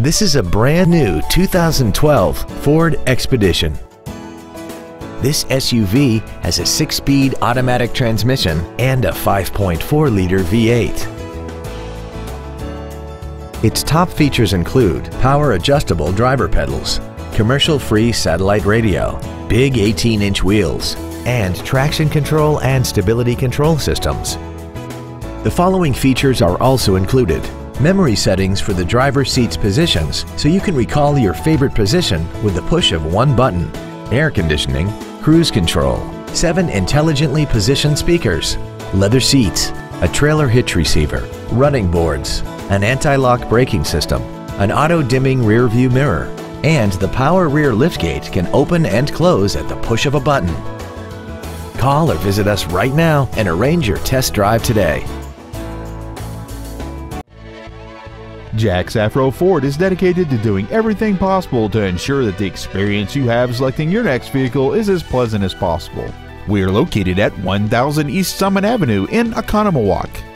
This is a brand new 2012 Ford Expedition. This SUV has a six-speed automatic transmission and a 5.4-liter V8. Its top features include power adjustable driver pedals, commercial-free satellite radio, big 18-inch wheels, and traction control and stability control systems. The following features are also included. Memory settings for the driver's seat's positions so you can recall your favorite position with the push of one button. Air conditioning, cruise control, seven intelligently positioned speakers, leather seats, a trailer hitch receiver, running boards, an anti-lock braking system, an auto-dimming rear view mirror, and the power rear liftgate can open and close at the push of a button. Call or visit us right now and arrange your test drive today. Jack Safro Ford is dedicated to doing everything possible to ensure that the experience you have selecting your next vehicle is as pleasant as possible. We are located at 1000 East Summit Avenue in Oconomowoc.